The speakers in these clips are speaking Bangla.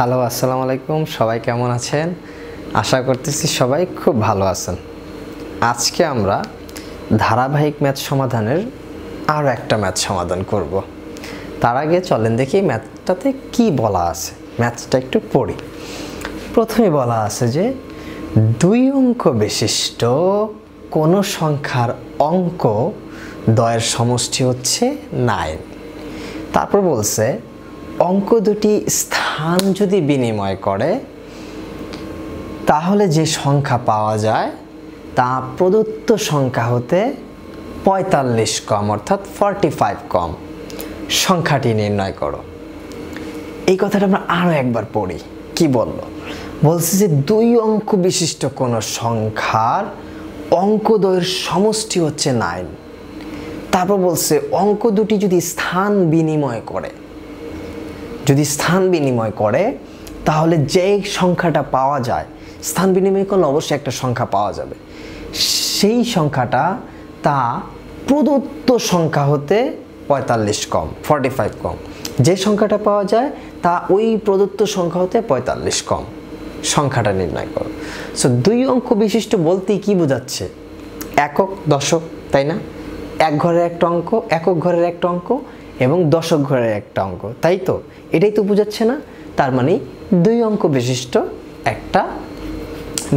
হ্যালো, আসসালামু আলাইকুম। সবাই কেমন আছেন? আশা করতেছি সবাই খুব ভালো আছেন। আজকে আমরা ধারাবাহিক ম্যাথ সমাধানের আরও একটা ম্যাথ সমাধান করব। তার আগে চলেন দেখি ম্যাথটাতে কি বলা আছে। ম্যাথটা একটু পড়ি। প্রথমে বলা আছে যে দুই অঙ্ক বিশিষ্ট কোনো সংখ্যার অঙ্ক দয়ের সমষ্টি হচ্ছে নাইন তারপর বলছে অঙ্ক দুটি স্থান যদি বিনিময় করে, তাহলে যে সংখ্যা পাওয়া যায়, তা প্রদত্ত সংখ্যা হতে পঁয়তাল্লিশ কম, অর্থাৎ ফর্টি ফাইভ কম। সংখ্যাটি নির্ণয় করো। এই কথাটা আমরা আরও একবার পড়ি। কি বলল? বলছে যে দুই অঙ্ক বিশিষ্ট কোনো সংখ্যার অঙ্কদ্বয়ের সমষ্টি হচ্ছে নাইন তারপর বলছে অঙ্ক দুটি যদি স্থান বিনিময় করে যদি স্থান বিনিময় করে, তাহলে যে সংখ্যাটা পাওয়া যায়, স্থান বিনিময় করলে অবশ্যই একটা সংখ্যা পাওয়া যাবে। সেই সংখ্যাটা তা প্রদত্ত সংখ্যা হতে পঁয়তাল্লিশ কম ফর্টি ফাইভ কম। যে সংখ্যাটা পাওয়া যায়, তা ওই প্রদত্ত সংখ্যা হতে পঁয়তাল্লিশ কম, সংখ্যাটা নির্ণয় করো। সো দুই অঙ্ক বিশিষ্ট বলতে কি বোঝাচ্ছে? একক, দশক, তাই না? এক ঘরের একটা অঙ্ক, একক ঘরের একটা অঙ্ক এবং দশক ঘরের একটা অঙ্ক। তাই তো? এটাই তো বোঝাচ্ছে না? তার মানে দুই অঙ্ক বিশিষ্ট একটা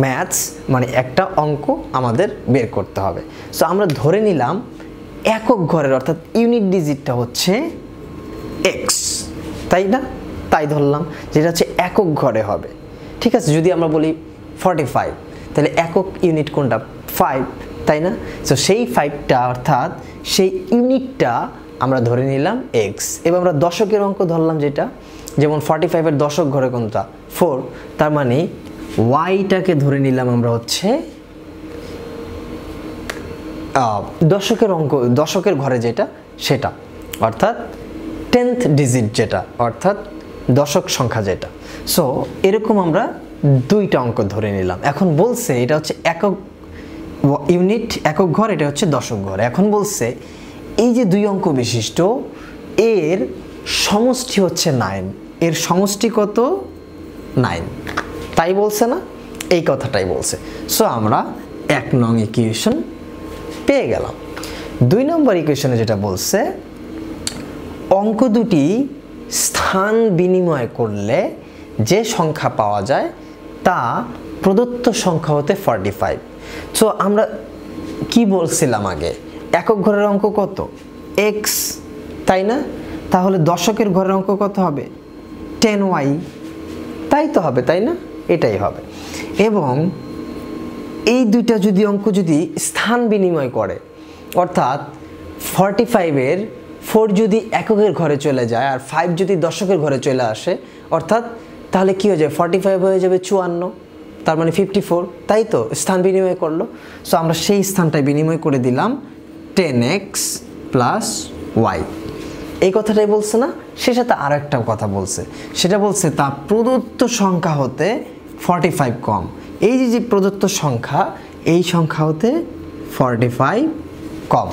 ম্যাথস মানে একটা অঙ্ক আমাদের বের করতে হবে। সো আমরা ধরে নিলাম একক ঘরের, অর্থাৎ ইউনিট ডিজিটটা হচ্ছে এক্স তাই না? তাই ধরলাম যেটা হচ্ছে একক ঘরে হবে। ঠিক আছে, যদি আমরা বলি ফর্টি ফাইভ তাহলে একক ইউনিট কোনটা? ফাইভ তাই না? সো সেই ফাইভটা অর্থাৎ সেই ইউনিটটা আমরা ধরে নিলাম এক্স এবার আমরা দশকের অঙ্ক ধরলাম যেটা, যেমন ফর্টি ফাইভের দশক ঘরে কোনটা? ফোর তার মানে ওয়াইটাকে ধরে নিলাম আমরা হচ্ছে দশকের অঙ্ক, দশকের ঘরে যেটা, সেটা। অর্থাৎ টেন্থ ডিজিট যেটা, অর্থাৎ দশক সংখ্যা যেটা। সো এরকম আমরা দুইটা অঙ্ক ধরে নিলাম। এখন বলছে এটা হচ্ছে একক, ইউনিট, একক ঘর, এটা হচ্ছে দশক ঘর। এখন বলছে এই যে দুই অঙ্ক বিশিষ্ট, এর সমষ্টি হচ্ছে নাইন এর সমষ্টি কত? নাইন তাই বলছে না? এই কথাটাই বলছে। সো আমরা এক নং ইকুয়েশন পেয়ে গেলাম। দুই নম্বর ইকুয়েশনে যেটা বলছে, অঙ্ক দুটি স্থান বিনিময় করলে যে সংখ্যা পাওয়া যায়, তা প্রদত্ত সংখ্যা হতে ফর্টি ফাইভ সো আমরা কি বলছিলাম আগে? একক ঘরের অঙ্ক কত? এক্স তাই না? তাহলে দশকের ঘরের অঙ্ক কত হবে? টেন ওয়াই তাই তো হবে, তাই না? এটাই হবে। এবং এই দুইটা যদি অঙ্ক যদি স্থান বিনিময় করে, অর্থাৎ ফর্টি ফাইভের ফোর যদি এককের ঘরে চলে যায় আর ফাইভ যদি দশকের ঘরে চলে আসে, অর্থাৎ তাহলে কী হয়ে যাবে ফর্টি ফাইভ হয়ে যাবে চুয়ান্ন, তার মানে ফিফটি ফোর তাই তো, স্থান বিনিময় করল। সো আমরা সেই স্থানটায় বিনিময় করে দিলাম। টেন এক্স প্লাস ওয়াই এই কথাটাই বলছে না, সে সাথে আর একটা কথা বলছে। সেটা বলছে, তা প্রদত্ত সংখ্যা হতে ফর্টি ফাইভ কম। এই যে যে প্রদত্ত সংখ্যা, এই সংখ্যা হতে ফর্টি ফাইভ কম।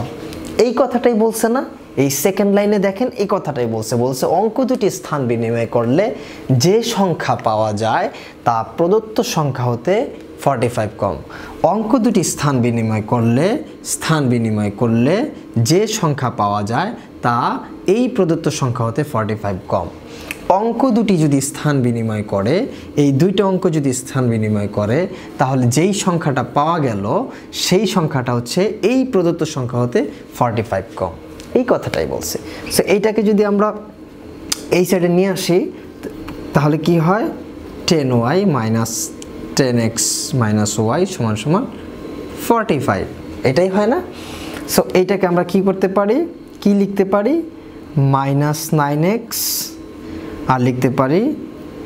এই কথাটাই বলছে না, এই সেকেন্ড লাইনে দেখেন, এই কথাটাই বলছে। বলছে, অঙ্ক দুটি স্থান বিনিময় করলে যে সংখ্যা পাওয়া যায়, তা প্রদত্ত সংখ্যা হতে ফর্টি ফাইভ কম। অঙ্ক দুটি স্থান বিনিময় করলে, স্থান বিনিময় করলে যে সংখ্যা পাওয়া যায় তা এই প্রদত্ত সংখ্যা হতে ফর্টি ফাইভ কম। অঙ্ক দুটি যদি স্থান বিনিময় করে, এই দুইটা অঙ্ক যদি স্থান বিনিময় করে, তাহলে যেই সংখ্যাটা পাওয়া গেল, সেই সংখ্যাটা হচ্ছে এই প্রদত্ত সংখ্যা হতে ফর্টি ফাইভ কম। এই কথাটাই বলছে। সো এইটাকে যদি আমরা এই সাইডে নিয়ে আসি, তাহলে কি হয়? Ten Y minus ten X minus Y সমান সমান ফর্টি ফাইভ এটাই হয় না? সো এইটাকে আমরা কি করতে পারি? কি লিখতে পারি? মাইনাস নাইন এক্স আর লিখতে পারি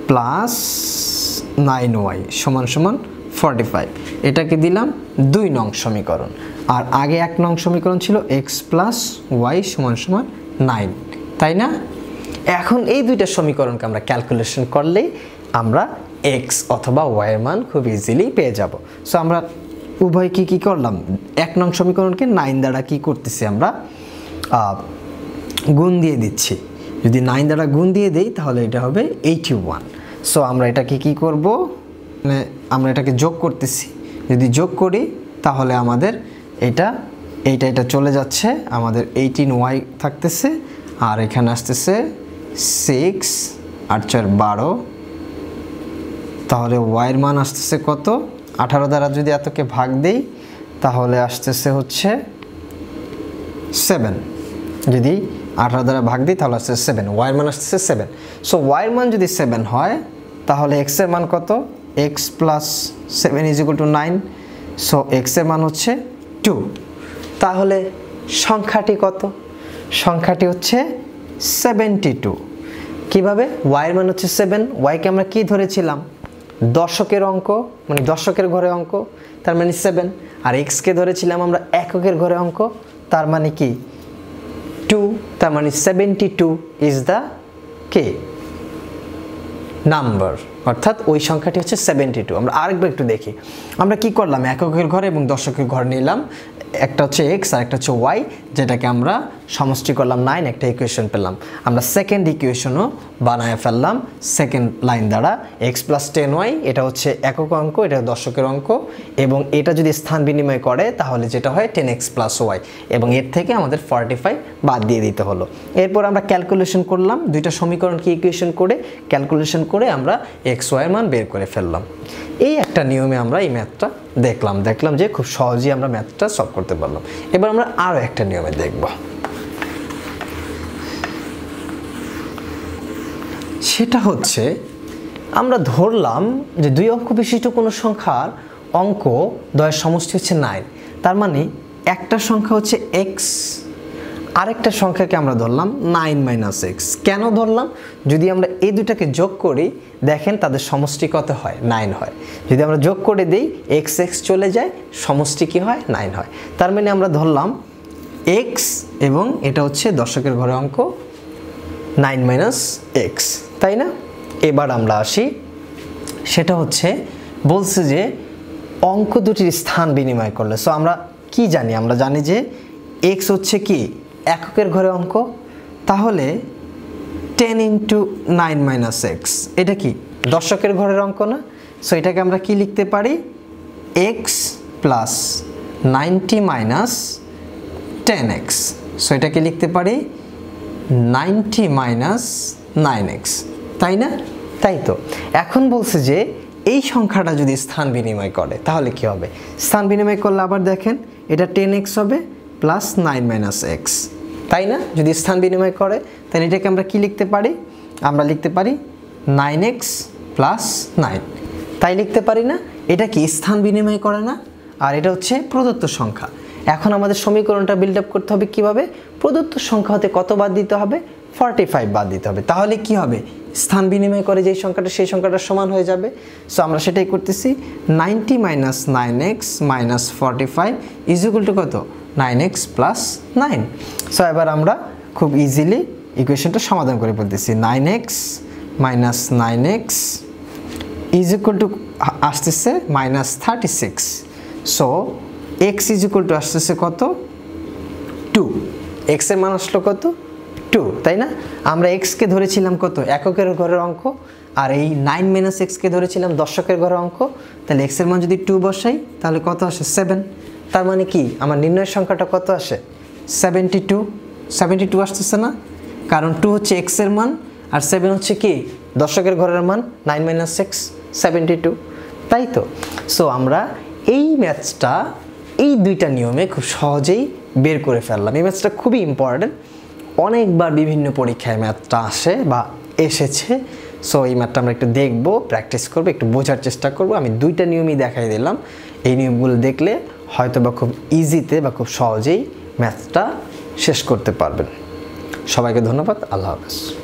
প্লাস নাইন ওয়াই সমান সমান ফর্টি ফাইভ এটাকে দিলাম দুই নং সমীকরণ। আর আগে এক নং সমীকরণ ছিল এক্স প্লাস ওয়াই সমান সমান নাইন তাই না? এখন এই দুইটা সমীকরণকে আমরা ক্যালকুলেশন করলেই আমরা এক্স অথবা ওয়াইয়ের মান খুব ইজিলি পেয়ে যাব। সো আমরা উভয় কি কি করলাম? এক নং সমীকরণকে নাইন দ্বারা কি করতেছি আমরা? গুণ দিয়ে দিচ্ছি। যদি নাইন দ্বারা গুণ দিয়ে দেই, তাহলে এটা হবে এইটি ওয়ান সো আমরা এটাকে কি করব? মানে আমরা এটাকে যোগ করতেছি। যদি যোগ করি, তাহলে আমাদের এটা, এইটা, এটা চলে যাচ্ছে। আমাদের এইটিন ওয়াই থাকতেছে। আর এখানে আসতেছে সিক্স আর চার, বারো। তাহলে ওয়াইয়ের মান আসতেছে কত? আঠারো দ্বারা যদি এতকে ভাগ দেই, তাহলে আসতেছে হচ্ছে সেভেন যদি আঠারো দ্বারা ভাগ দিই, তাহলে আসছে সেভেন ওয়াইয়ের মান আসতেছে সেভেন সো ওয়াইয়ের মান যদি সেভেন হয়, তাহলে এক্সের মান কত? X plus seven is equal to nine so এক্সের মান হচ্ছে টু তাহলে সংখ্যাটি কত? সংখ্যাটি হচ্ছে সেভেন্টি টু কীভাবে ওয়াইয়ের মান হচ্ছে সেভেন ওয়াইকে আমরা কী ধরেছিলাম? দশকের অঙ্ক মানে দশকের ঘরে অঙ্ক, তার মানে সেভেন আর এক্সকে ধরেছিলাম আমরা এককের ঘরে অঙ্ক, তার মানে কি? টু তার মানে seventy two is the K number অর্থাৎ ওই সংখ্যাটি হচ্ছে সেভেন্টি টু আমরা আরেকবার একটু দেখি। আমরা কি করলাম? এককের ঘরে এবং দশকের ঘর নিলাম। একটা হচ্ছে এক্স আর একটা হচ্ছে ওয়াই যেটাকে আমরা সমষ্টি করলাম নাইন একটা ইকুয়েশন পেলাম। আমরা সেকেন্ড ইকুয়েশনও বানায় ফেললাম সেকেন্ড লাইন দ্বারা। এক্স প্লাস টেন ওয়াই এটা হচ্ছে একক অঙ্ক, এটা দশকের অঙ্ক, এবং এটা যদি স্থান বিনিময় করে, তাহলে যেটা হয় টেন এক্স প্লাস ওয়াই এবং এর থেকে আমাদের ফর্টি ফাইভ বাদ দিয়ে দিতে হলো। এরপর আমরা ক্যালকুলেশন করলাম, দুইটা সমীকরণকে ইকুয়েশন করে ক্যালকুলেশন করে আমরা এক্স ওয়াইয়ের মান বের করে ফেললাম। এই একটা নিয়মে আমরা এই ম্যাথটা দেখলাম। দেখলাম যে খুব সহজেই আমরা ম্যাথটা সলভ করতে পারলাম। এবার আমরা আরও একটা নিয়মে দেখব। সেটা হচ্ছে, আমরা ধরলাম যে দুই অঙ্ক বিশিষ্ট কোনো সংখ্যার অঙ্ক দয়ের সমষ্টি হচ্ছে নাইন তার মানে একটা সংখ্যা হচ্ছে এক্স আরেকটা সংখ্যাকে আমরা ধরলাম নাইন মাইনাস এক্স। কেন ধরলাম? যদি আমরা এই দুটাকে যোগ করি, দেখেন তাদের সমষ্টি কত হয়? নাইন হয়। যদি আমরা যোগ করে দিই, এক্স এক্স চলে যায়, সমষ্টি কি হয়? নাইন হয়। তার মানে আমরা ধরলাম এক্স এবং এটা হচ্ছে দশকের ঘরে অঙ্ক নাইন মাইনাস এক্স, তাই না? এবার আমরা আসি। সেটা হচ্ছে, বলছে যে অঙ্ক দুটির স্থান বিনিময় করলে। সো আমরা কি জানি? আমরা জানি যে এক্স হচ্ছে কি? এককের ঘরে অঙ্ক, তাহলে ten into nine minus X. এটা কি? দশকের ঘরের অঙ্ক না? সো এটাকে আমরা কি লিখতে পারি? X plus ninety minus ten X. So এটাকে লিখতে পারি নাইনটি মাইনাস নাইন এক্স। তাই না? তাই তো। এখন বলছে যে এই সংখ্যাটা যদি স্থান বিনিময় করে, তাহলে কি হবে? স্থান বিনিময় করলে আবার দেখেন, এটা টেন এক্স হবে প্লাস নাইন মাইনাস এক্স তাই না? যদি স্থান বিনিময় করে, তাহলে এটাকে আমরা কি লিখতে পারি? আমরা লিখতে পারি নাইন এক্স প্লাস নাইন তাই লিখতে পারি না? এটা কি স্থান বিনিময় করে না? আর এটা হচ্ছে প্রদত্ত সংখ্যা। এখন আমাদের সমীকরণটা বিল্ড আপ করতে হবে কীভাবে? প্রদত্ত সংখ্যা হতে কত বাদ দিতে হবে? ফর্টি ফাইভ বাদ দিতে হবে। তাহলে কি হবে? স্থান বিনিময় করে যেই সংখ্যাটা, সেই সংখ্যাটা সমান হয়ে যাবে। সো আমরা সেটাই করতেছি। Ninety minus nine X minus forty five is equal to কত? Nine X plus nine so এবার আমরা খুব ইজিলি ইকুয়েশনটা সমাধান করে বলতেছি। Nine X minus nine X is equal to আসতেছে minus thirty six so X is equal to আসতেছে কত? টু এক্সের মান আসলো কত? টু তাই না? আমরা এক্সকে ধরেছিলাম কত? এককের ঘরের অঙ্ক। আর এই নাইন মাইনাস এক্সকে ধরেছিলাম দশকের ঘরের অঙ্ক। তাহলে এক্সের মান যদি টু বসাই, তাহলে কত আসে? সেভেন তার মানে কি? আমার নির্ণয়ের সংখ্যাটা কত আসে? সেভেন্টি টু সেভেন্টি টু আসতেছে না? কারণ টু হচ্ছে এক্সের মান, আর সেভেন হচ্ছে কি? দশকের ঘরের মান nine minus six seventy two তাই তো? সো আমরা এই ম্যাথসটা এই দুইটা নিয়মে খুব সহজেই বের করে ফেললাম। এই ম্যাথসটা খুবই ইম্পর্ট্যান্ট অনেকবার বিভিন্ন পরীক্ষায় ম্যাথটা আসে বা এসেছে। সো এই ম্যাথটা আমরা একটু দেখব প্র্যাকটিস করব, একটু বোঝার চেষ্টা করব। আমি দুইটা নিয়মই দেখাই দিলাম। এই নিয়মগুলো দেখলে হয়তো বা খুব ইজিতে বা খুব সহজেই ম্যাথটা শেষ করতে পারবেন। সবাইকে ধন্যবাদ। আল্লাহ হাফেজ।